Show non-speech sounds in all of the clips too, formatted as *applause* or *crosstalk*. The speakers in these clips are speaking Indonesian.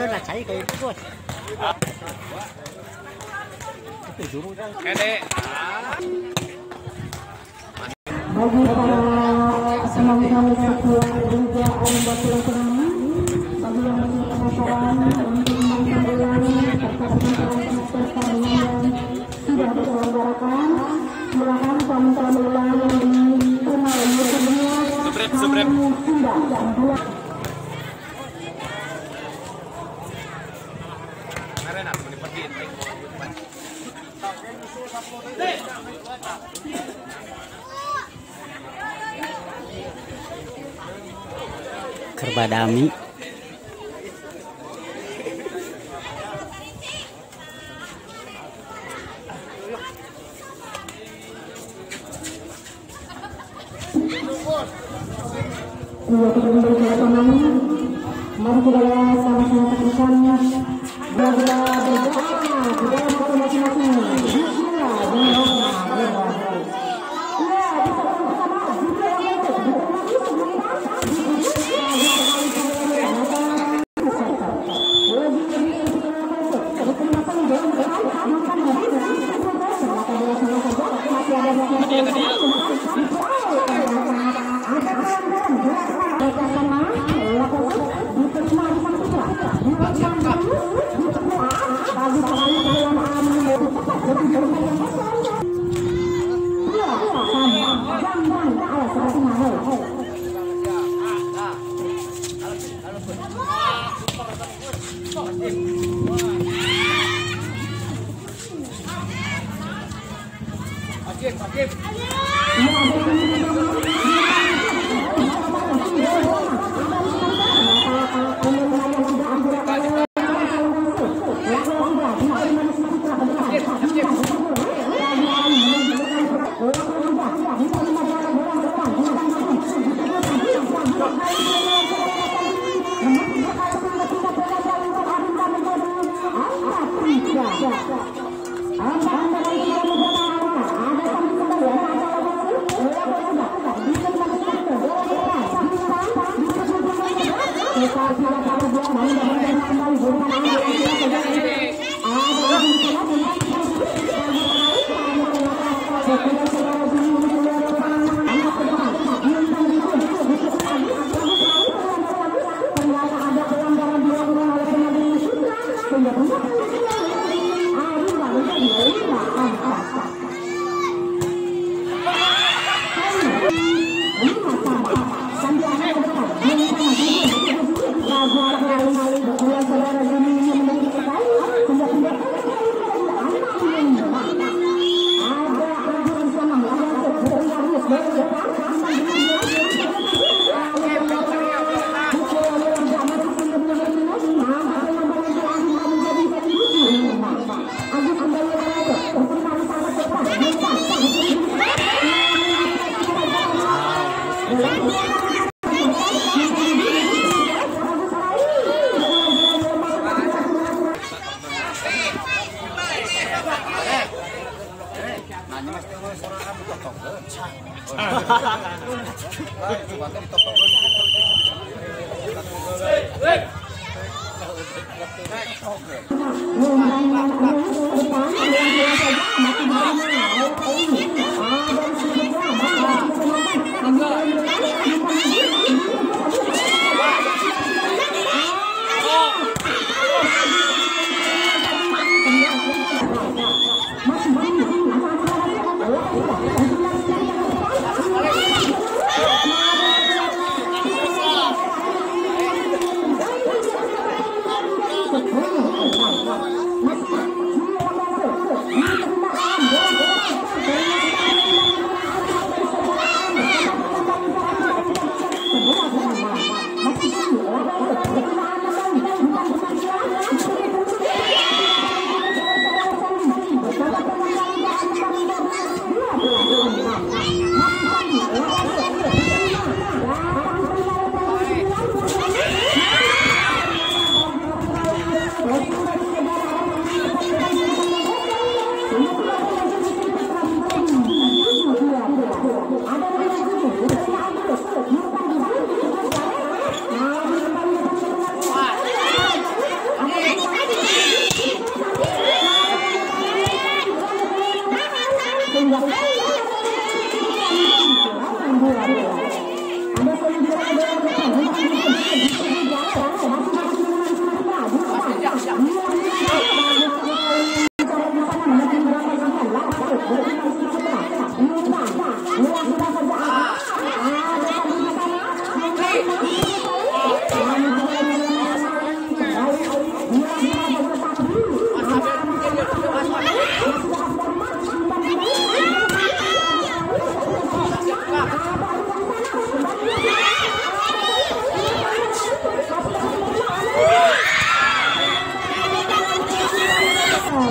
Kena cai kayak itu bos. Itu juru kan. Kede. bagi para penonton sekolah juga ombak silaturahmi bagi yang masih Kerbadami. Dua Mari kita sama-sama berdoa one.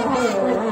Sok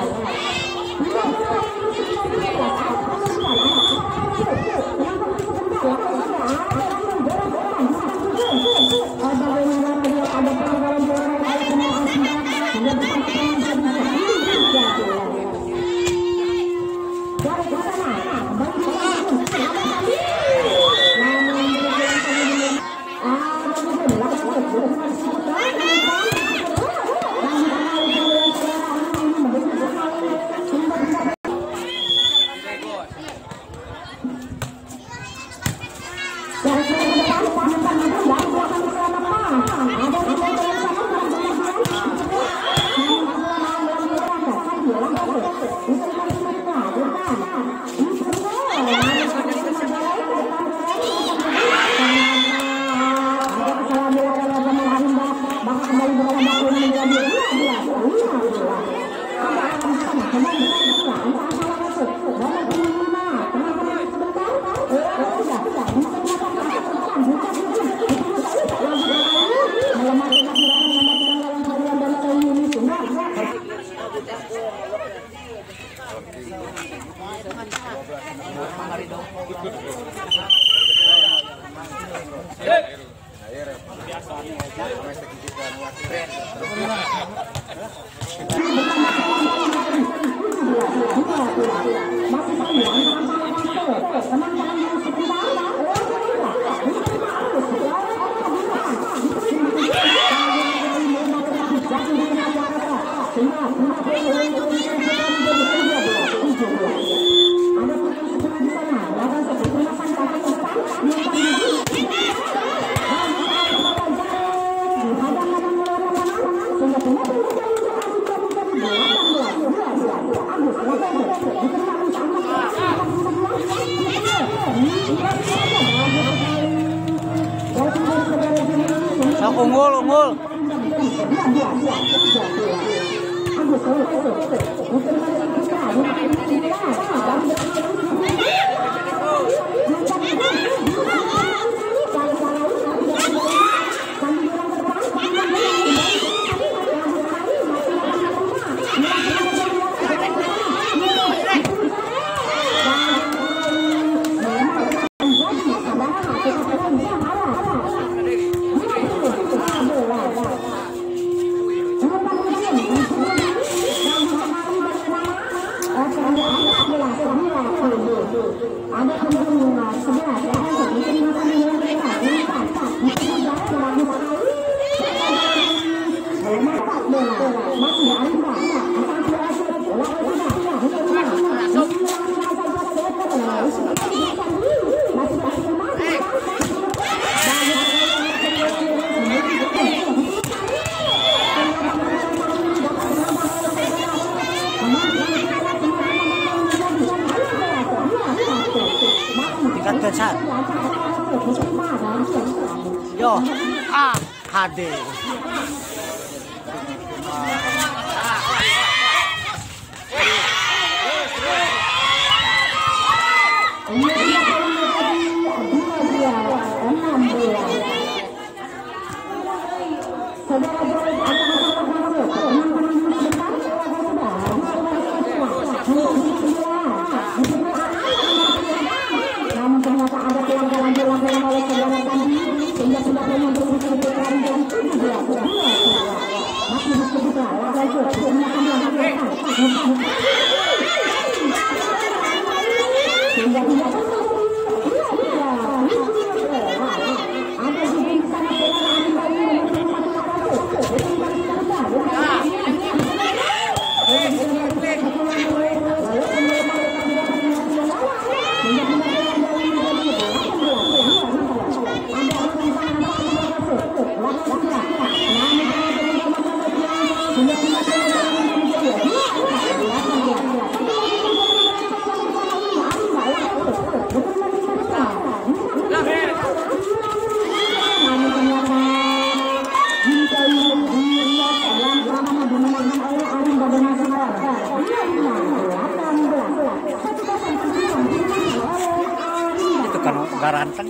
Karanteng.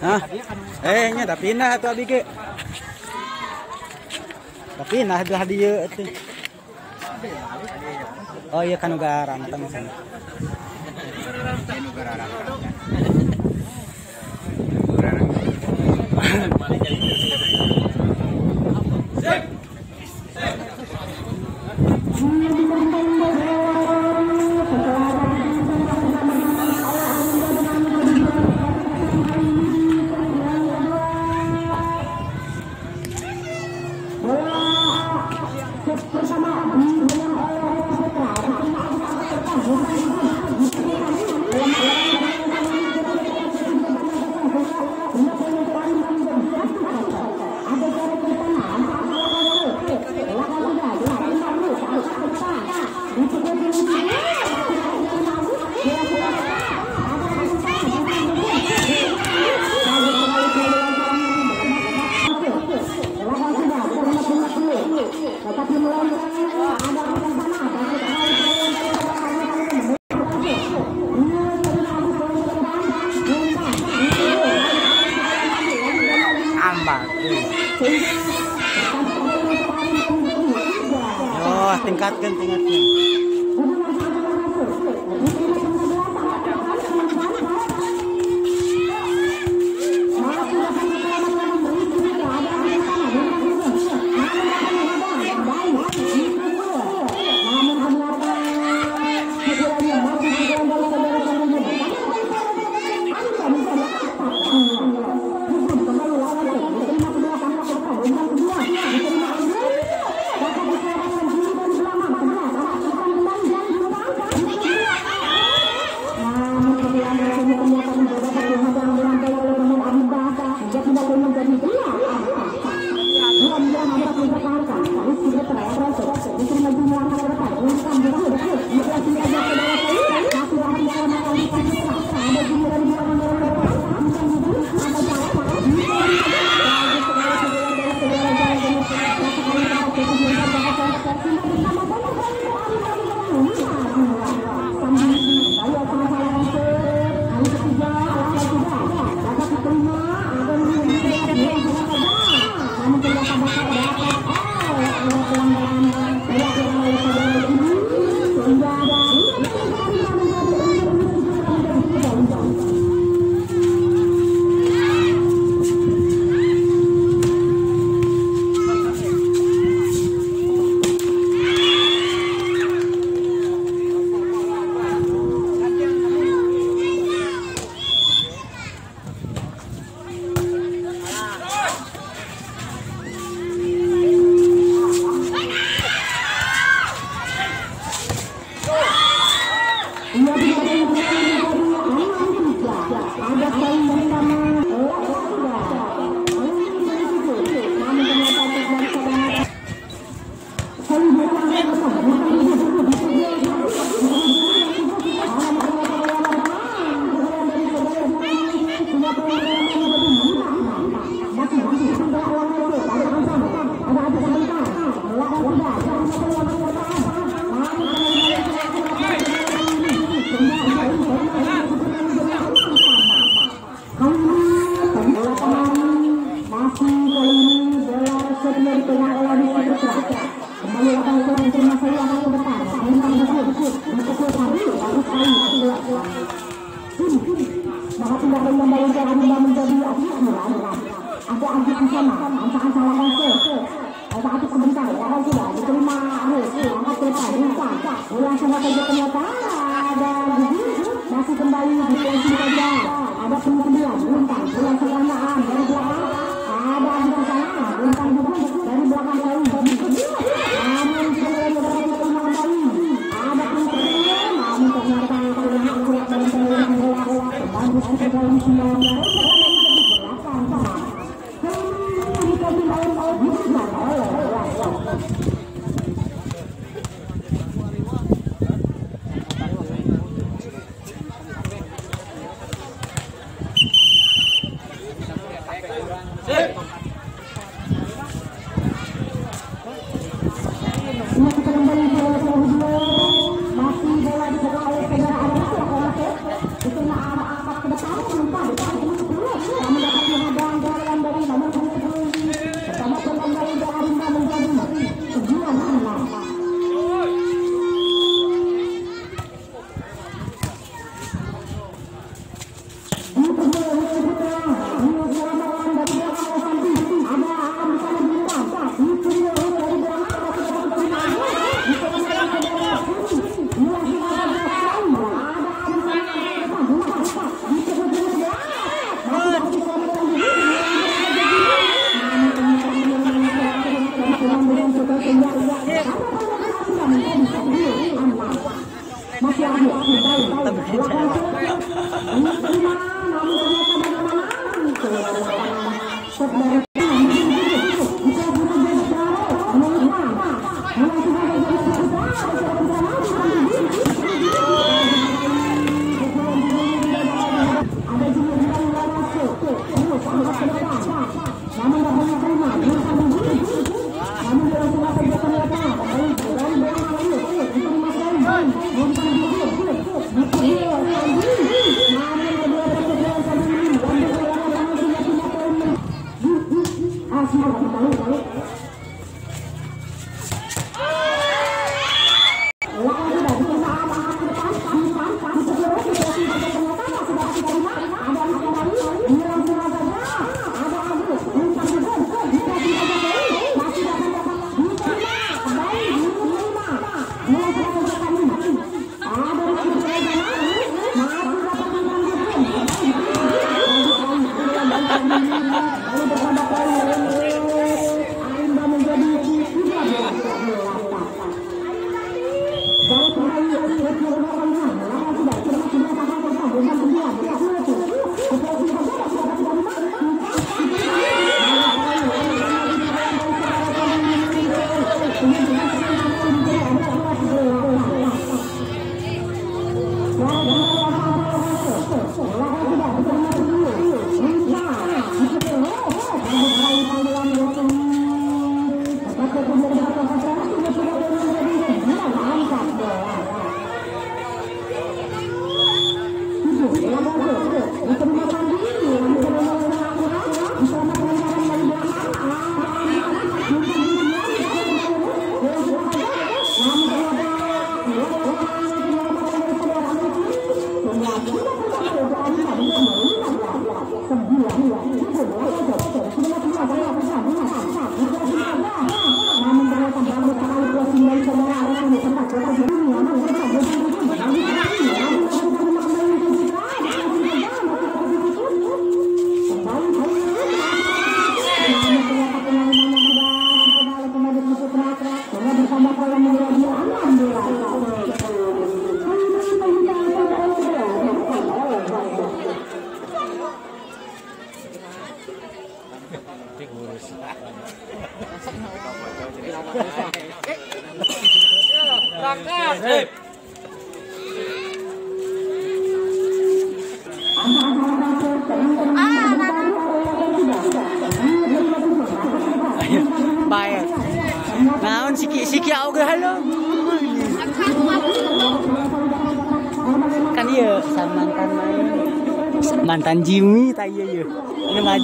Hah? Eh, nya dah pindah tu abi ge. Dah pindah dah. Oh iya kan uga ranteng sana. Uga *laughs* ranteng.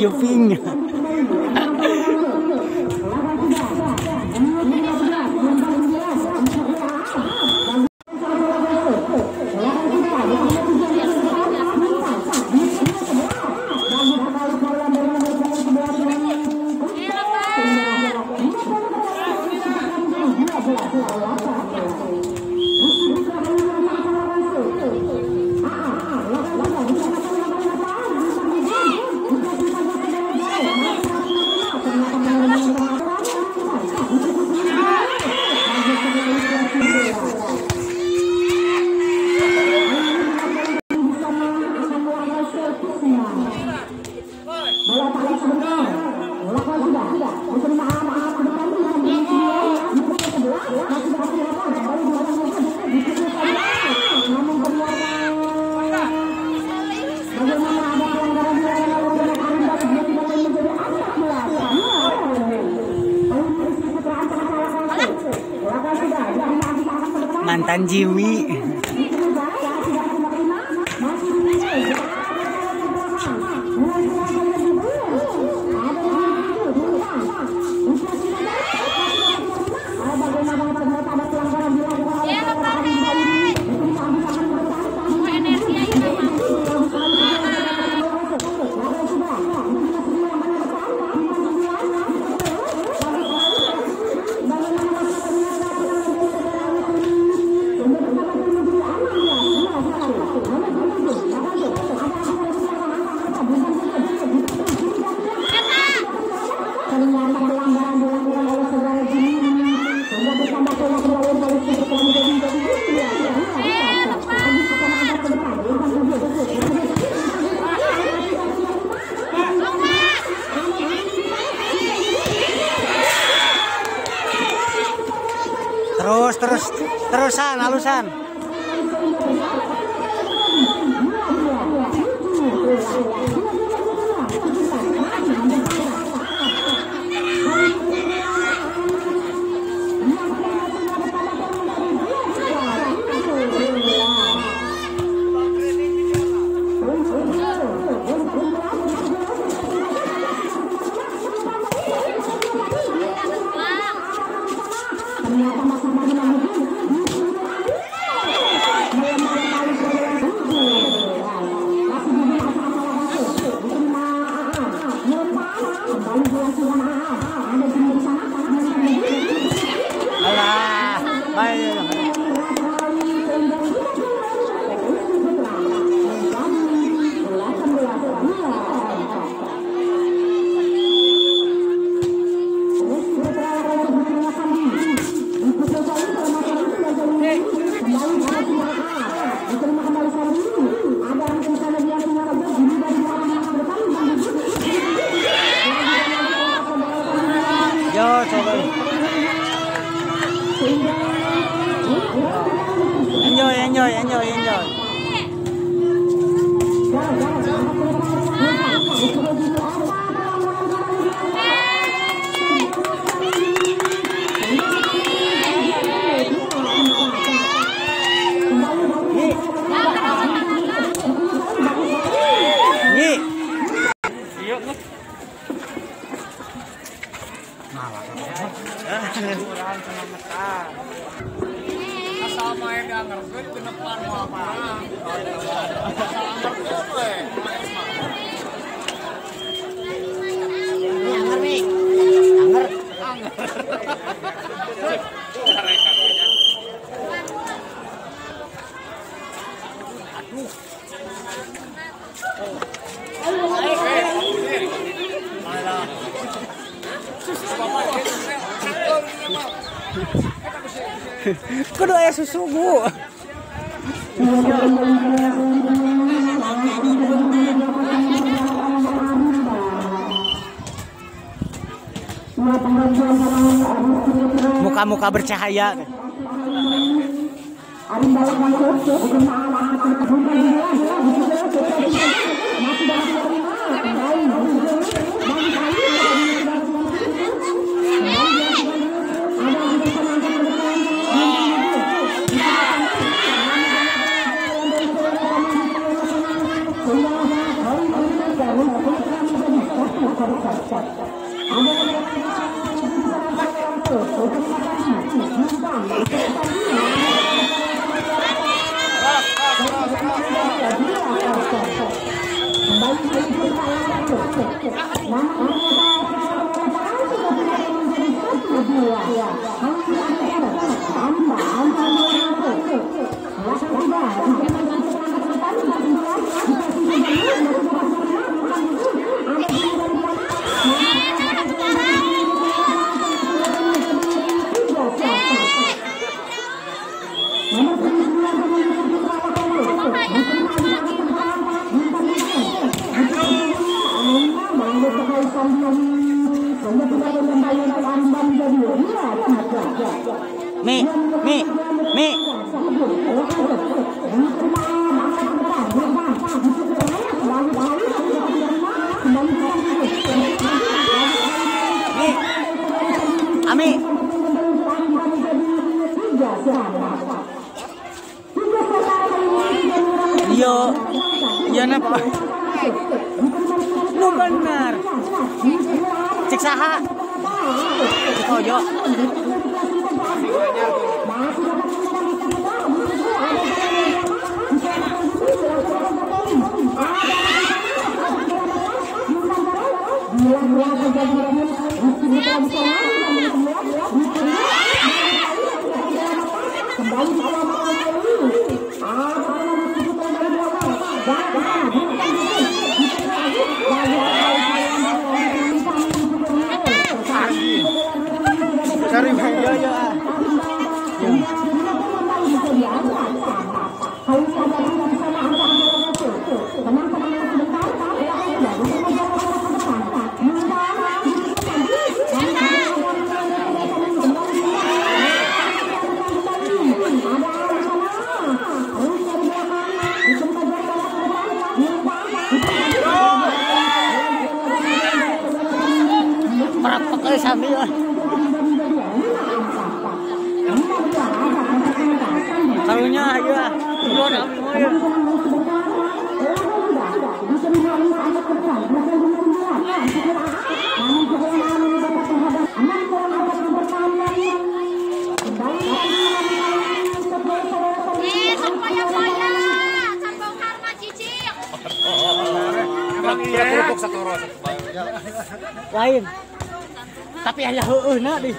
Ini maju Jimmy. Kudu aya susu, Bu. Muka-muka bercahaya. 一六一六一八一八九三九三九忙忙 lain tapi hanya heueuh na di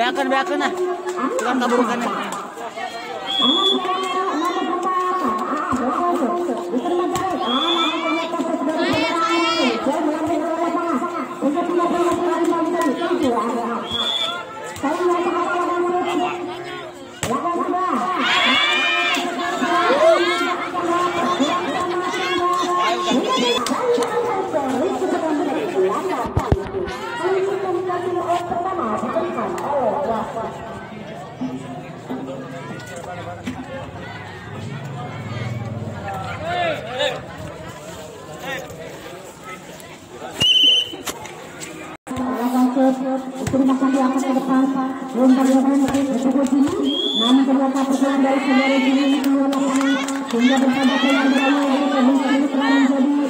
Beakan, beakan nah. Tuhan kabur kanan. Vamos Uhum. memperlihatkan resiko tinggi, namun ternyata persoalan dari menjadi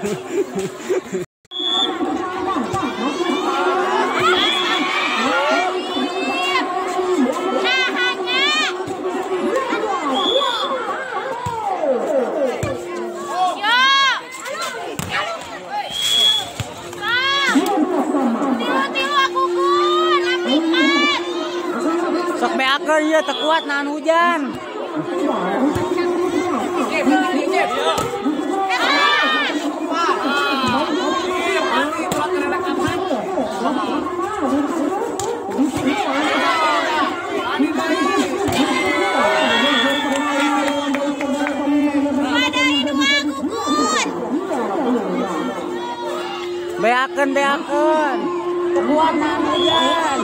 Sok beaker ya, tekuat nahan hujan. kan beakan kekuatan hujan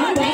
ada